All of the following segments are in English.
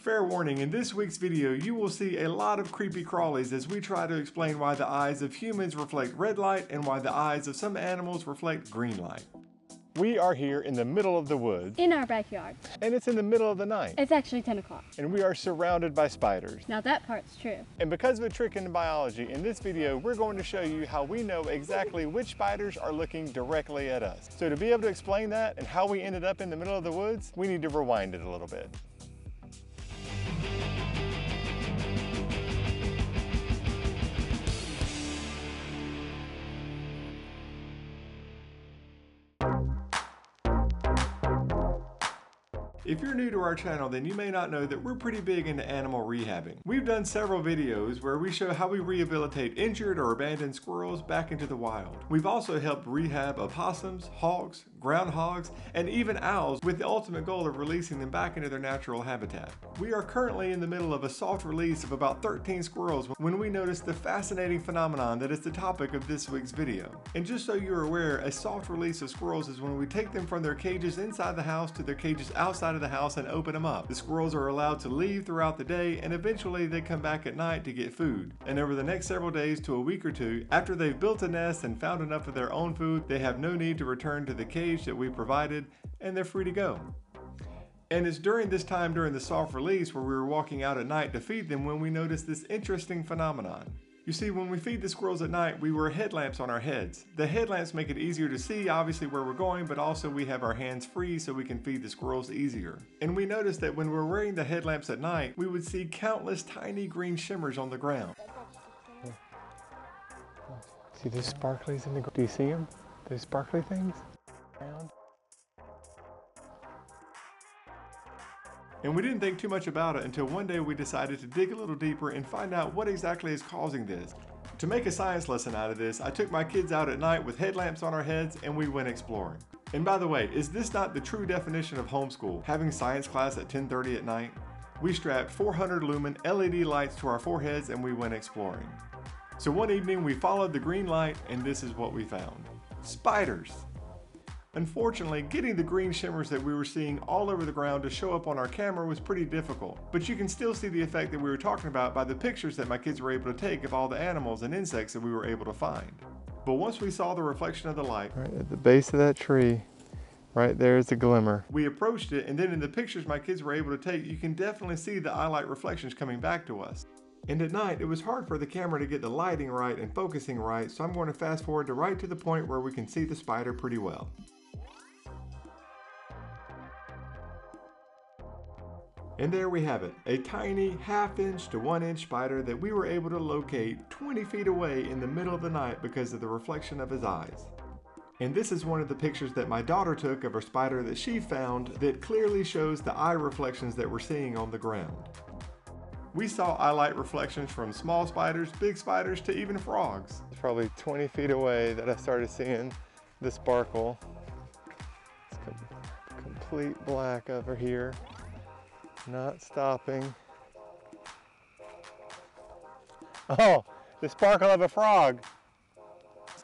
Fair warning, in this week's video you will see a lot of creepy crawlies as we try to explain why the eyes of humans reflect red light and why the eyes of some animals reflect green light. We are here in the middle of the woods. In our backyard. And it's in the middle of the night. It's actually 10 o'clock. And we are surrounded by spiders. Now that part's true. And because of a trick in biology, in this video, we're going to show you how we know exactly which spiders are looking directly at us. So to be able to explain that and how we ended up in the middle of the woods, we need to rewind it a little bit. If you're new to our channel, then you may not know that we're pretty big into animal rehabbing. We've done several videos where we show how we rehabilitate injured or abandoned squirrels back into the wild. We've also helped rehab opossums, hawks, groundhogs, and even owls with the ultimate goal of releasing them back into their natural habitat. We are currently in the middle of a soft release of about 13 squirrels when we noticed the fascinating phenomenon that is the topic of this week's video. And just so you're aware, a soft release of squirrels is when we take them from their cages inside the house to their cages outside of the house and open them up. The squirrels are allowed to leave throughout the day and eventually they come back at night to get food. And over the next several days to a week or two, after they've built a nest and found enough of their own food, they have no need to return to the cage that we provided and they're free to go. And it's during this time during the soft release where we were walking out at night to feed them when we noticed this interesting phenomenon. You see, when we feed the squirrels at night, we wear headlamps on our heads. The headlamps make it easier to see, obviously, where we're going, but also we have our hands free so we can feed the squirrels easier. And we noticed that when we're wearing the headlamps at night, we would see countless tiny green shimmers on the ground. See those sparklies in the Do you see them? Those sparkly things? And we didn't think too much about it until one day we decided to dig a little deeper and find out what exactly is causing this. To make a science lesson out of this, I took my kids out at night with headlamps on our heads and we went exploring. And by the way, is this not the true definition of homeschool, having science class at 10.30 at night? We strapped 400 lumen LED lights to our foreheads and we went exploring. So one evening we followed the green light and this is what we found. Spiders! Unfortunately, getting the green shimmers that we were seeing all over the ground to show up on our camera was pretty difficult, but you can still see the effect that we were talking about by the pictures that my kids were able to take of all the animals and insects that we were able to find. But once we saw the reflection of the light, right at the base of that tree, right there is the glimmer. We approached it and then in the pictures my kids were able to take, you can definitely see the eye light reflections coming back to us. And at night, it was hard for the camera to get the lighting right and focusing right, so I'm going to fast forward to right to the point where we can see the spider pretty well. And there we have it, a tiny half inch to one inch spider that we were able to locate 20 feet away in the middle of the night because of the reflection of his eyes. And this is one of the pictures that my daughter took of a spider that she found that clearly shows the eye reflections that we're seeing on the ground. We saw eye light reflections from small spiders, big spiders, to even frogs. It's probably 20 feet away that I started seeing the sparkle. It's complete black over here not stopping. Oh, the sparkle of a frog.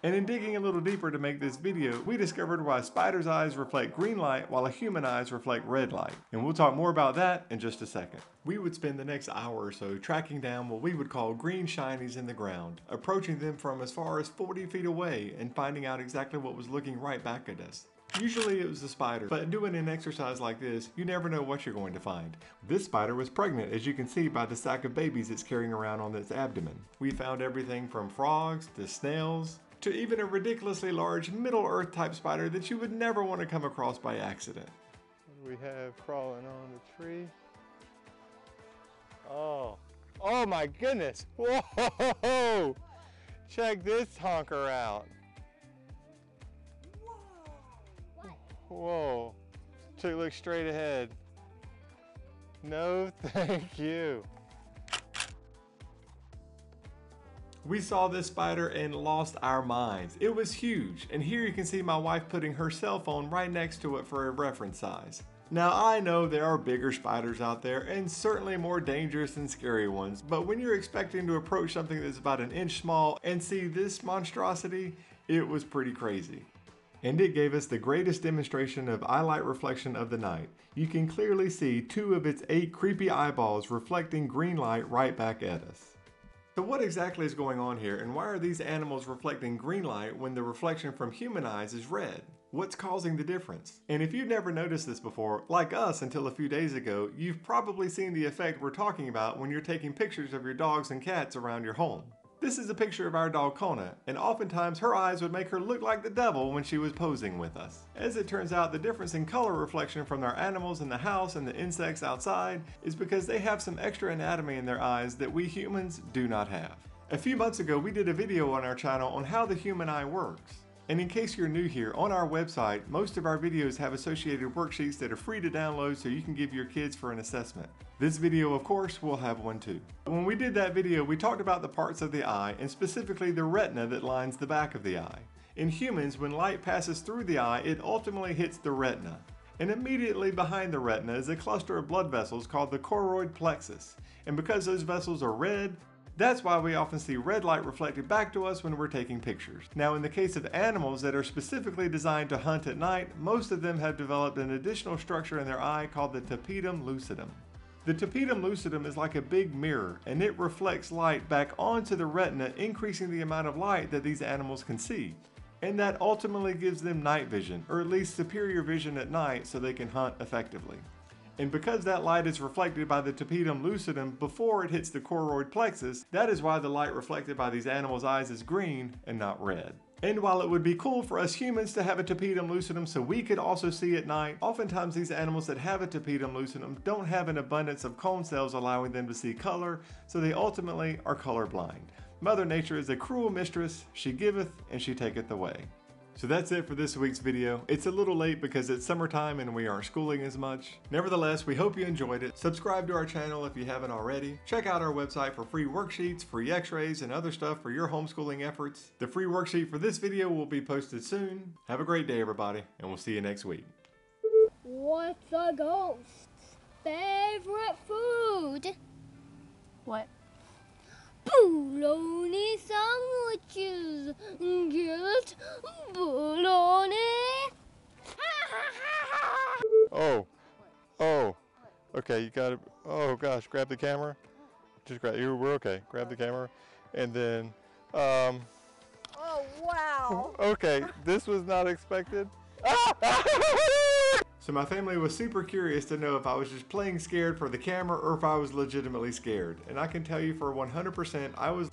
And in digging a little deeper to make this video, we discovered why spider's eyes reflect green light while a human eyes reflect red light. And we'll talk more about that in just a second. We would spend the next hour or so tracking down what we would call green shinies in the ground, approaching them from as far as 40 feet away and finding out exactly what was looking right back at us. Usually it was a spider, but doing an exercise like this, you never know what you're going to find. This spider was pregnant, as you can see by the sack of babies it's carrying around on its abdomen. We found everything from frogs to snails, to even a ridiculously large Middle Earth type spider that you would never want to come across by accident. We have crawling on the tree? Oh, oh my goodness. Whoa, check this honker out. Whoa. Took look straight ahead. No, thank you. We saw this spider and lost our minds. It was huge, and here you can see my wife putting her cell phone right next to it for a reference size. Now I know there are bigger spiders out there and certainly more dangerous and scary ones, but when you're expecting to approach something that's about an inch small and see this monstrosity, it was pretty crazy. And it gave us the greatest demonstration of eye light reflection of the night. You can clearly see two of its eight creepy eyeballs reflecting green light right back at us. So what exactly is going on here and why are these animals reflecting green light when the reflection from human eyes is red? What's causing the difference? And if you've never noticed this before, like us until a few days ago, you've probably seen the effect we're talking about when you're taking pictures of your dogs and cats around your home. This is a picture of our dog Kona, and oftentimes her eyes would make her look like the devil when she was posing with us. As it turns out, the difference in color reflection from our animals in the house and the insects outside is because they have some extra anatomy in their eyes that we humans do not have. A few months ago, we did a video on our channel on how the human eye works. And in case you're new here, on our website, most of our videos have associated worksheets that are free to download so you can give your kids for an assessment. This video, of course, will have one too. When we did that video, we talked about the parts of the eye, and specifically the retina that lines the back of the eye. In humans, when light passes through the eye, it ultimately hits the retina. And immediately behind the retina is a cluster of blood vessels called the choroid plexus. And because those vessels are red, that's why we often see red light reflected back to us when we're taking pictures. Now in the case of animals that are specifically designed to hunt at night, most of them have developed an additional structure in their eye called the tapetum lucidum. The tapetum lucidum is like a big mirror and it reflects light back onto the retina increasing the amount of light that these animals can see. And that ultimately gives them night vision, or at least superior vision at night so they can hunt effectively. And because that light is reflected by the tapetum lucidum before it hits the choroid plexus, that is why the light reflected by these animals' eyes is green and not red. And while it would be cool for us humans to have a tapetum lucidum so we could also see at night, oftentimes these animals that have a tapetum lucidum don't have an abundance of cone cells allowing them to see color, so they ultimately are colorblind. Mother Nature is a cruel mistress, she giveth and she taketh away. So that's it for this week's video. It's a little late because it's summertime and we aren't schooling as much. Nevertheless, we hope you enjoyed it. Subscribe to our channel if you haven't already. Check out our website for free worksheets, free x-rays, and other stuff for your homeschooling efforts. The free worksheet for this video will be posted soon. Have a great day, everybody, and we'll see you next week. What's a ghost's favorite food? What? Bologna sandwiches. Get bologna. Oh, oh, okay, you got it. Oh gosh, grab the camera. Just grab, you we're okay. Grab the camera. And then, um, Oh, wow. okay, this was not expected. So my family was super curious to know if I was just playing scared for the camera or if I was legitimately scared. And I can tell you for 100% I was